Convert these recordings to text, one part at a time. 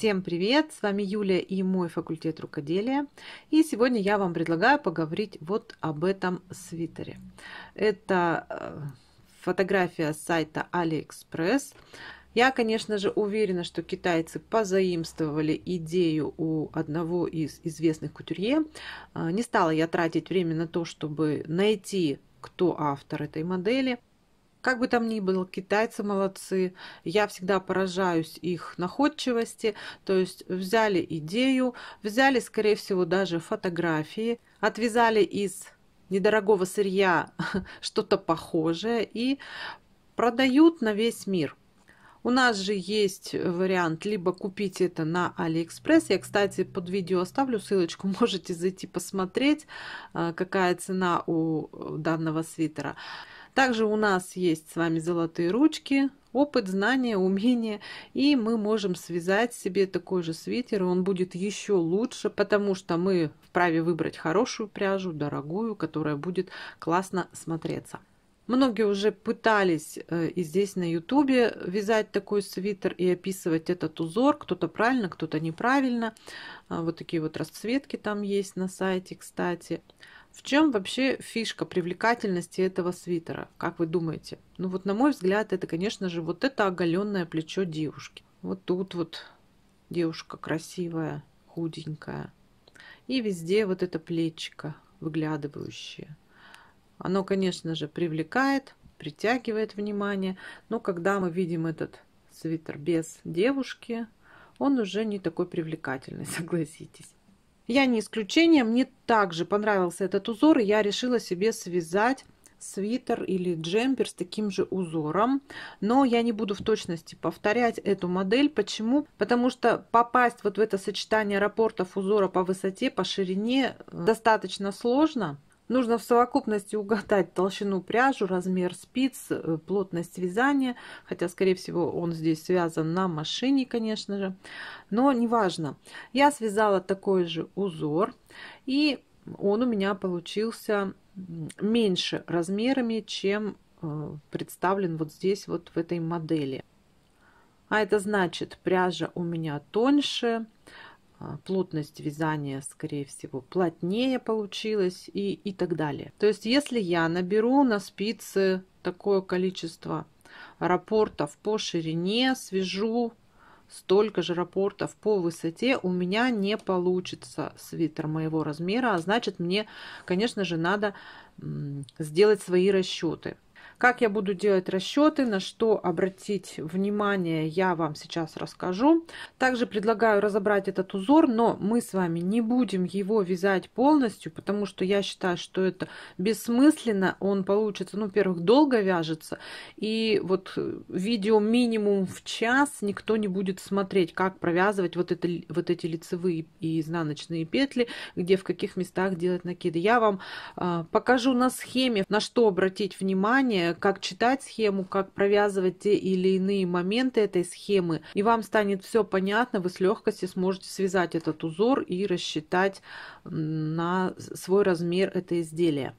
Всем привет! С вами Юлия и мой факультет рукоделия. И сегодня я вам предлагаю поговорить вот об этом свитере. Это э, фотография с сайта AliExpress. Я, конечно же, уверена, что китайцы позаимствовали идею у одного из известных кутюрье. Э, не стала я тратить время на то, чтобы найти, кто автор этой модели. Как бы там ни было, китайцы молодцы. Я всегда поражаюсь их находчивости. То есть взяли идею, взяли, скорее всего, даже фотографии, отвязали из недорогого сырья что-то похожее и продают на весь мир. У нас же есть вариант либо купить это на Алиэкспресс. Я, кстати, под видео оставлю ссылочку, можете зайти посмотреть, э, какая цена у данного свитера. Также у нас есть с вами золотые ручки, опыт, знания, умения, и мы можем связать себе такой же свитер, он будет еще лучше, потому что мы вправе выбрать хорошую пряжу, дорогую, которая будет классно смотреться. Многие уже пытались э, и здесь на ютубе вязать такой свитер и описывать этот узор. Кто-то правильно, кто-то неправильно. А, вот такие вот расцветки там есть на сайте, кстати. В чем вообще фишка привлекательности этого свитера? Как вы думаете? Ну вот на мой взгляд, это, конечно же, вот это оголенное плечо девушки. Вот тут вот девушка красивая, худенькая. И везде вот это плечико выглядывающее. Оно, конечно же, привлекает, притягивает внимание. Но когда мы видим этот свитер без девушки, он уже не такой привлекательный, согласитесь. Я не исключение, мне также понравился этот узор, и я решила себе связать свитер или джемпер с таким же узором. Но я не буду в точности повторять эту модель. Почему? Потому что попасть вот в это сочетание рапортов узора по высоте, по ширине достаточно сложно. Нужно в совокупности угадать толщину пряжу, размер спиц, э, плотность вязания, хотя, скорее всего, он здесь связан на машине, конечно же, но неважно. Я связала такой же узор, и он у меня получился меньше размерами, чем э, представлен вот здесь, вот в этой модели. А это значит, пряжа у меня тоньше, плотность вязания, скорее всего, плотнее получилась и, и так далее. То есть, если я наберу на спицы такое количество рапортов по ширине, свяжу столько же рапортов по высоте, у меня не получится свитер моего размера, а значит, мне, конечно же, надо сделать свои расчеты. Как я буду делать расчеты, на что обратить внимание, я вам сейчас расскажу. Также предлагаю разобрать этот узор, но мы с вами не будем его вязать полностью, потому что я считаю, что это бессмысленно. Он получится, ну, во-первых, долго вяжется, и вот видео минимум в час никто не будет смотреть, как провязывать вот, это, вот эти лицевые и изнаночные петли, где в каких местах делать накиды. Я вам э, покажу на схеме, на что обратить внимание, как читать схему, как провязывать те или иные моменты этой схемы, и вам станет все понятно, вы с легкостью сможете связать этот узор и рассчитать на свой размер это изделие.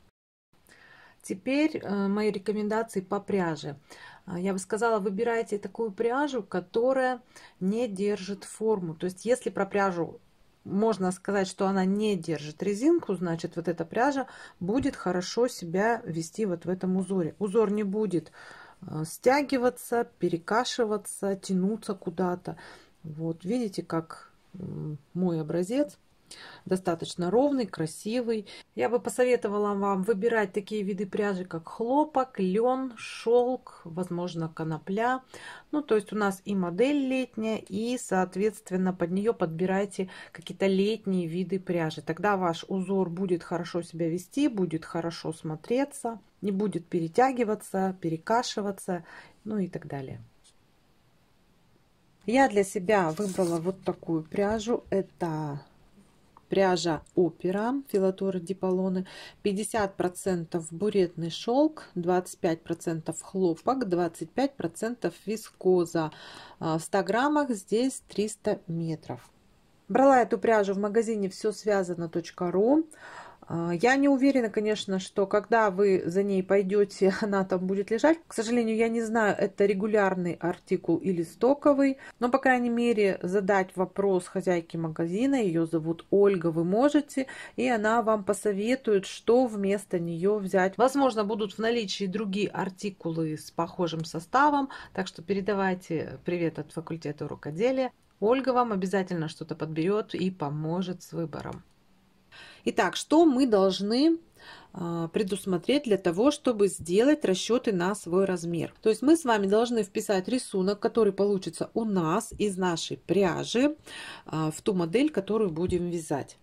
Теперь э, мои рекомендации по пряже. А, я бы сказала, выбирайте такую пряжу, которая не держит форму. То есть, если про пряжу можно сказать, что она не держит резинку, значит вот эта пряжа будет хорошо себя вести вот в этом узоре. Узор не будет э, стягиваться, перекашиваться, тянуться куда-то. Вот видите, как мой образец достаточно ровный, красивый. Я бы посоветовала вам выбирать такие виды пряжи, как хлопок, лен, шелк, возможно, конопля. Ну, то есть у нас и модель летняя, и, соответственно, под нее подбирайте какие-то летние виды пряжи. Тогда ваш узор будет хорошо себя вести, будет хорошо смотреться, не будет перетягиваться, перекашиваться, ну и так далее. Я для себя выбрала вот такую пряжу. Это пряжа опера филатуры диполоны 50% буретный шелк 25% хлопок 25% вискоза. В 100 граммах здесь 300 метров. Брала эту пряжу в магазине все связано.ру А, я не уверена, конечно, что когда вы за ней пойдете, она там будет лежать. К сожалению, я не знаю, это регулярный артикул или стоковый. Но, по крайней мере, задать вопрос хозяйке магазина, ее зовут Ольга, вы можете, и она вам посоветует, что вместо нее взять. Возможно, будут в наличии другие артикулы с похожим составом, так что передавайте привет от факультета рукоделия. Ольга вам обязательно что-то подберет и поможет с выбором. Итак, что мы должны а, предусмотреть для того, чтобы сделать расчеты на свой размер. То есть мы с вами должны вписать рисунок, который получится у нас из нашей пряжи а, в ту модель, которую будем вязать.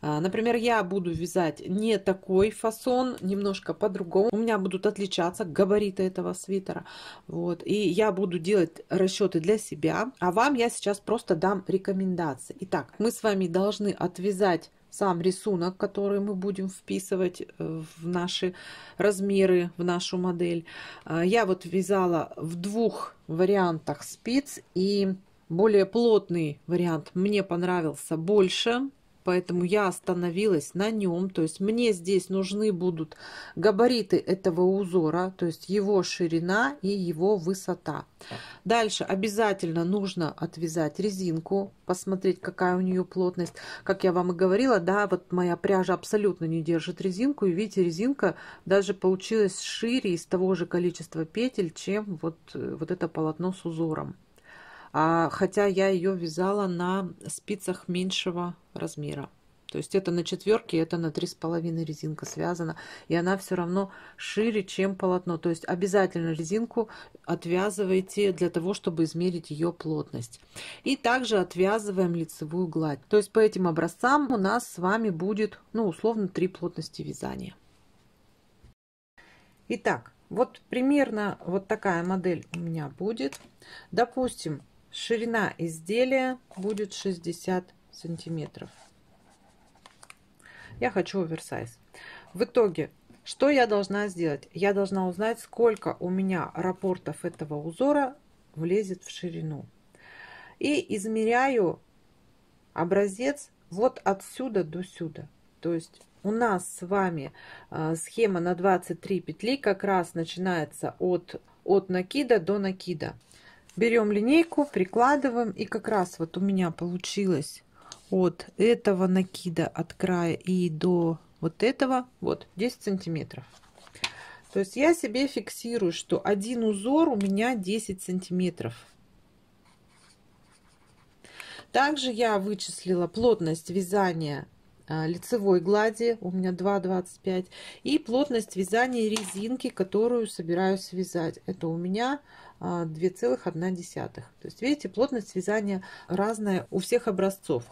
А, например, я буду вязать не такой фасон, немножко по-другому. У меня будут отличаться габариты этого свитера. Вот. И я буду делать расчеты для себя. А вам я сейчас просто дам рекомендации. Итак, мы с вами должны отвязать сам рисунок, который мы будем вписывать э, в наши размеры, в нашу модель. А, я вот вязала в двух вариантах спиц, и более плотный вариант мне понравился больше поэтому я остановилась на нем. То есть мне здесь нужны будут габариты этого узора, то есть его ширина и его высота. Дальше обязательно нужно отвязать резинку, посмотреть, какая у нее плотность. Как я вам и говорила, да, вот моя пряжа абсолютно не держит резинку. И видите, резинка даже получилась шире из того же количества петель, чем вот, э, вот это полотно с узором а, хотя я ее вязала на спицах меньшего размера. То есть это на четверке, это на три с половиной резинка связана, и она все равно шире, чем полотно. То есть обязательно резинку отвязывайте для того, чтобы измерить ее плотность. И также отвязываем лицевую гладь. То есть по этим образцам у нас с вами будет, ну, условно, три плотности вязания. Итак, вот примерно вот такая модель у меня будет. Допустим, Ширина изделия будет 60 сантиметров. Я хочу оверсайз. В итоге, что я должна сделать? Я должна узнать, сколько у меня рапортов этого узора влезет в ширину. И измеряю образец вот отсюда до сюда. То есть у нас с вами а, схема на 23 петли как раз начинается от, от накида до накида. Берем линейку, прикладываем, и как раз вот у меня получилось от этого накида, от края и до вот этого, вот 10 сантиметров. То есть я себе фиксирую, что один узор у меня 10 сантиметров. Также я вычислила плотность вязания лицевой глади, у меня 2,25, и плотность вязания резинки, которую собираюсь вязать. Это у меня 2,1. А, То есть, видите, плотность вязания разная у всех образцов.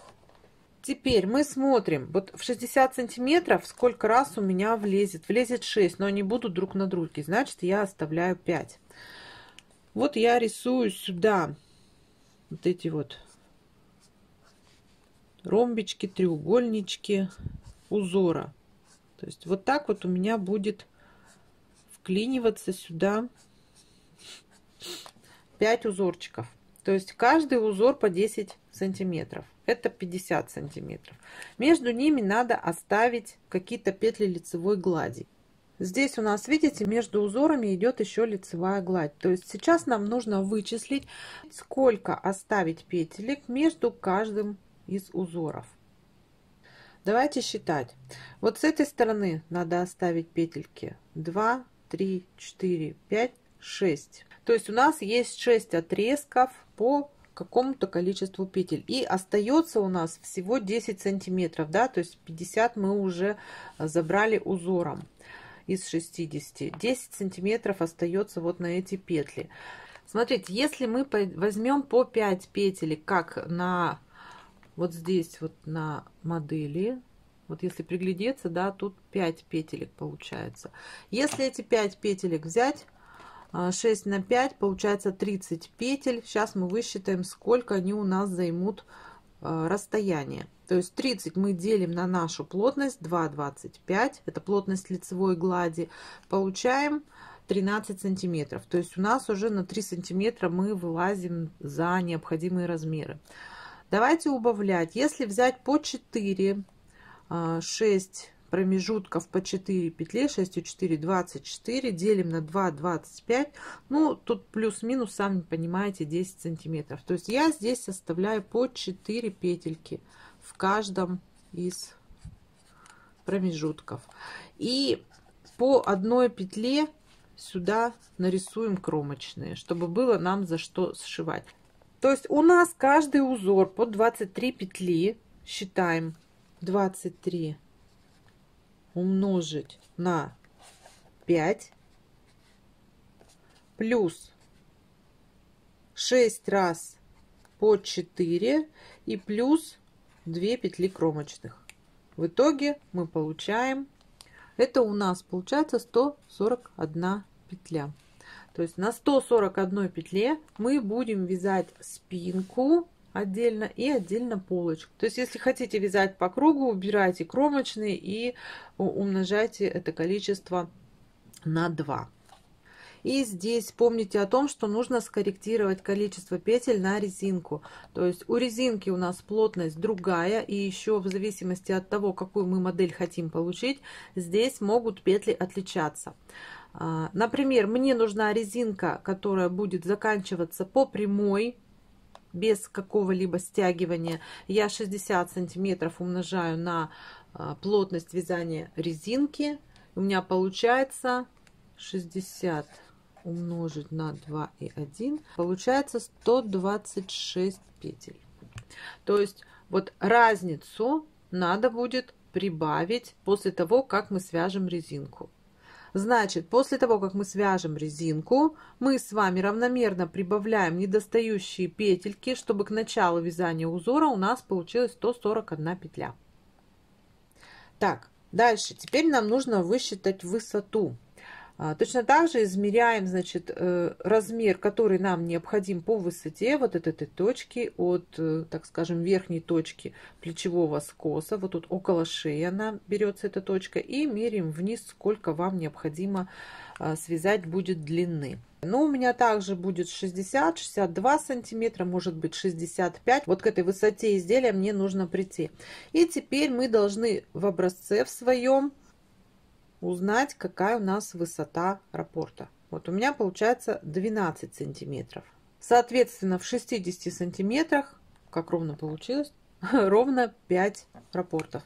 Теперь мы смотрим, вот в 60 сантиметров сколько раз у меня влезет. Влезет 6, но они будут друг на друге, значит я оставляю 5. Вот я рисую сюда вот эти вот ромбички, треугольнички узора. То есть вот так вот у меня будет вклиниваться сюда 5 узорчиков. То есть каждый узор по 10 сантиметров. Это 50 сантиметров. Между ними надо оставить какие-то петли лицевой глади. Здесь у нас, видите, между узорами идет еще лицевая гладь. То есть сейчас нам нужно вычислить, сколько оставить петелек между каждым из узоров. Давайте считать. Вот с этой стороны надо оставить петельки 2, 3, 4, 5, 6. То есть у нас есть 6 отрезков по какому-то количеству петель. И остается у нас всего 10 сантиметров, да, то есть 50 мы уже забрали узором из 60. 10 сантиметров остается вот на эти петли. Смотрите, если мы возьмем по 5 петель, как на вот здесь вот на модели, вот если приглядеться, да, тут 5 петелек получается. Если эти 5 петелек взять, 6 а, на 5 получается 30 петель. Сейчас мы высчитаем, сколько они у нас займут а, расстояние. То есть 30 мы делим на нашу плотность 2,25. Это плотность лицевой глади. Получаем 13 сантиметров. То есть у нас уже на 3 сантиметра мы вылазим за необходимые размеры. Давайте убавлять. Если взять по 4, 6, промежутков по 4 петли, 6 и 4, 24, делим на 2, 25. Ну, тут плюс-минус, сами понимаете, 10 сантиметров. То есть я здесь оставляю по 4 петельки в каждом из промежутков. И по одной петле сюда нарисуем кромочные, чтобы было нам за что сшивать. То есть у нас каждый узор по 23 петли. Считаем 23 умножить на 5 плюс 6 раз по 4 и плюс 2 петли кромочных. В итоге мы получаем, это у нас получается 141 петля. То есть на 141 петле мы будем вязать спинку отдельно и отдельно полочку. То есть если хотите вязать по кругу, убирайте кромочные и умножайте это количество на 2. И здесь помните о том, что нужно скорректировать количество петель на резинку. То есть у резинки у нас плотность другая, и еще в зависимости от того, какую мы модель хотим получить, здесь могут петли отличаться. А, например, мне нужна резинка, которая будет заканчиваться по прямой, без какого-либо стягивания. Я 60 сантиметров умножаю на а, плотность вязания резинки. У меня получается 60 умножить на 2 и 1. Получается 126 петель. То есть вот разницу надо будет прибавить после того, как мы свяжем резинку. Значит, после того, как мы свяжем резинку, мы с вами равномерно прибавляем недостающие петельки, чтобы к началу вязания узора у нас получилось 141 петля. Так, дальше. Теперь нам нужно высчитать высоту. А, точно так же измеряем, значит, э, размер, который нам необходим по высоте вот от этой точки, от, э, так скажем, верхней точки плечевого скоса, вот тут около шеи она берется эта точка, и меряем вниз, сколько вам необходимо а, связать будет длины. Но у меня также будет 60-62 сантиметра, может быть 65. Вот к этой высоте изделия мне нужно прийти. И теперь мы должны в образце в своем узнать, какая у нас высота раппорта. Вот у меня получается 12 сантиметров. Соответственно, в 60 сантиметрах, как ровно получилось, ровно 5 раппортов.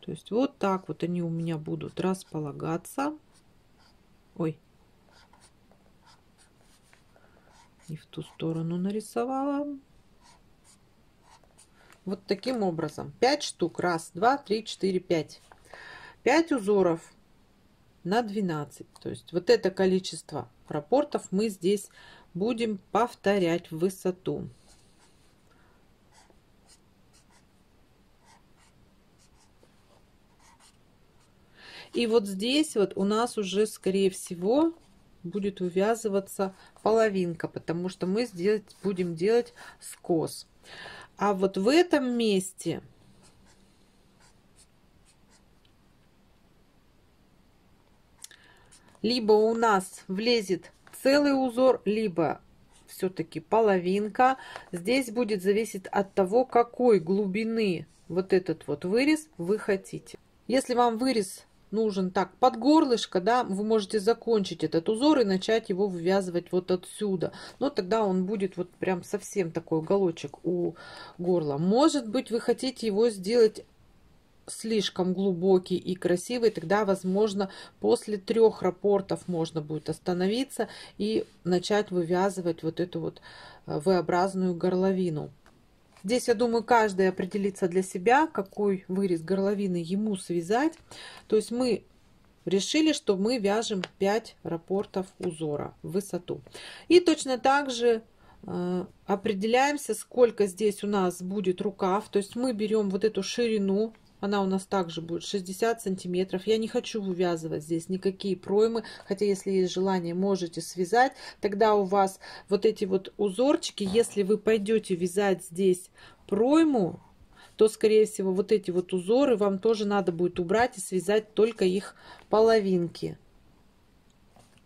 То есть вот так вот они у меня будут располагаться. Ой, не в ту сторону нарисовала. Вот таким образом. 5 штук. Раз, два, три, четыре, пять. 5 узоров на 12. То есть вот это количество рапортов мы здесь будем повторять в высоту. И вот здесь вот у нас уже, скорее всего, будет увязываться половинка, потому что мы здесь будем делать скос. А вот в этом месте либо у нас влезет целый узор, либо все-таки половинка. Здесь будет зависеть от того, какой глубины вот этот вот вырез вы хотите. Если вам вырез нужен так под горлышко, да, вы можете закончить этот узор и начать его вывязывать вот отсюда. Но тогда он будет вот прям совсем такой уголочек у горла. Может быть, вы хотите его сделать слишком глубокий и красивый, тогда, возможно, после трех рапортов можно будет остановиться и начать вывязывать вот эту вот э, V-образную горловину. Здесь, я думаю, каждый определится для себя, какой вырез горловины ему связать. То есть мы решили, что мы вяжем 5 рапортов узора в высоту. И точно так же э, определяемся, сколько здесь у нас будет рукав. То есть мы берем вот эту ширину она у нас также будет 60 сантиметров. Я не хочу вывязывать здесь никакие проймы, хотя если есть желание, можете связать. Тогда у вас вот эти вот узорчики, если вы пойдете вязать здесь пройму, то, скорее всего, вот эти вот узоры вам тоже надо будет убрать и связать только их половинки.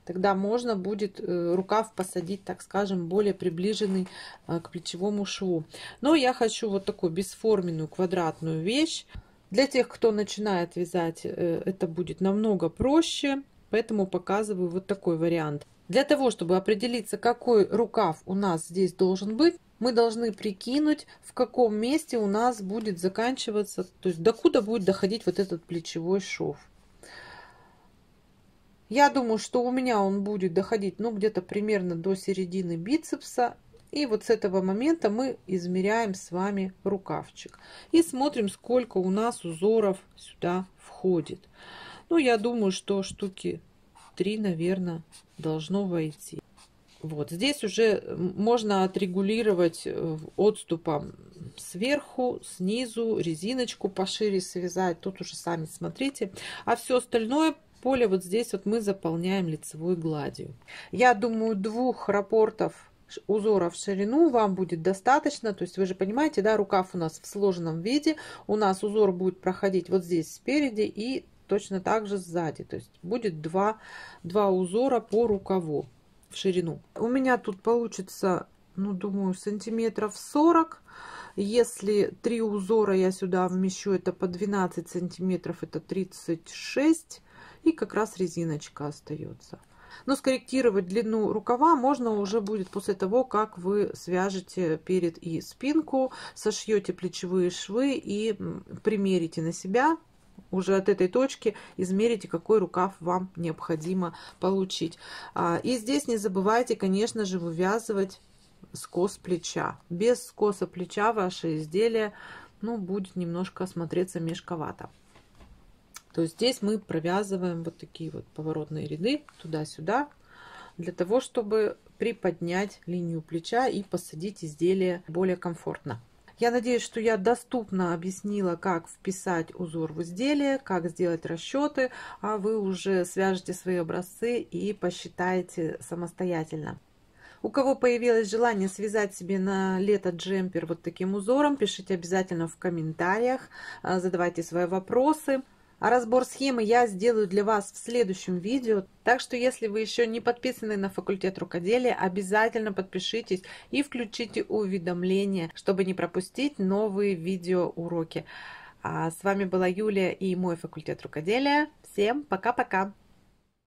Тогда можно будет э, рукав посадить, так скажем, более приближенный э, к плечевому шву. Но я хочу вот такую бесформенную квадратную вещь. Для тех, кто начинает вязать, э, это будет намного проще, поэтому показываю вот такой вариант. Для того, чтобы определиться, какой рукав у нас здесь должен быть, мы должны прикинуть, в каком месте у нас будет заканчиваться, то есть докуда будет доходить вот этот плечевой шов. Я думаю, что у меня он будет доходить, ну, где-то примерно до середины бицепса. И вот с этого момента мы измеряем с вами рукавчик. И смотрим, сколько у нас узоров сюда входит. Ну, я думаю, что штуки 3, наверное, должно войти. Вот здесь уже можно отрегулировать э, отступом сверху, снизу, резиночку пошире связать. Тут уже сами смотрите. А все остальное поле вот здесь вот мы заполняем лицевой гладью. Я думаю, двух рапортов узора в ширину вам будет достаточно. То есть вы же понимаете, да, рукав у нас в сложенном виде. У нас узор будет проходить вот здесь спереди и точно так же сзади. То есть будет два, два узора по рукаву в ширину. У меня тут получится, ну, думаю, сантиметров 40. Если три узора я сюда вмещу, это по 12 сантиметров, это 36. И как раз резиночка остается. Но скорректировать длину рукава можно уже будет после того, как вы свяжете перед и спинку, сошьете плечевые швы и примерите на себя уже от этой точки измерите, какой рукав вам необходимо получить. А, и здесь не забывайте, конечно же, вывязывать скос плеча. Без скоса плеча ваше изделие ну, будет немножко смотреться мешковато. То есть здесь мы провязываем вот такие вот поворотные ряды туда-сюда, для того, чтобы приподнять линию плеча и посадить изделие более комфортно. Я надеюсь, что я доступно объяснила, как вписать узор в изделие, как сделать расчеты, а вы уже свяжете свои образцы и посчитаете самостоятельно. У кого появилось желание связать себе на лето джемпер вот таким узором, пишите обязательно в комментариях, а, задавайте свои вопросы. А разбор схемы я сделаю для вас в следующем видео. Так что, если вы еще не подписаны на факультет рукоделия, обязательно подпишитесь и включите уведомления, чтобы не пропустить новые видеоуроки. А с вами была Юлия и мой факультет рукоделия. Всем пока-пока!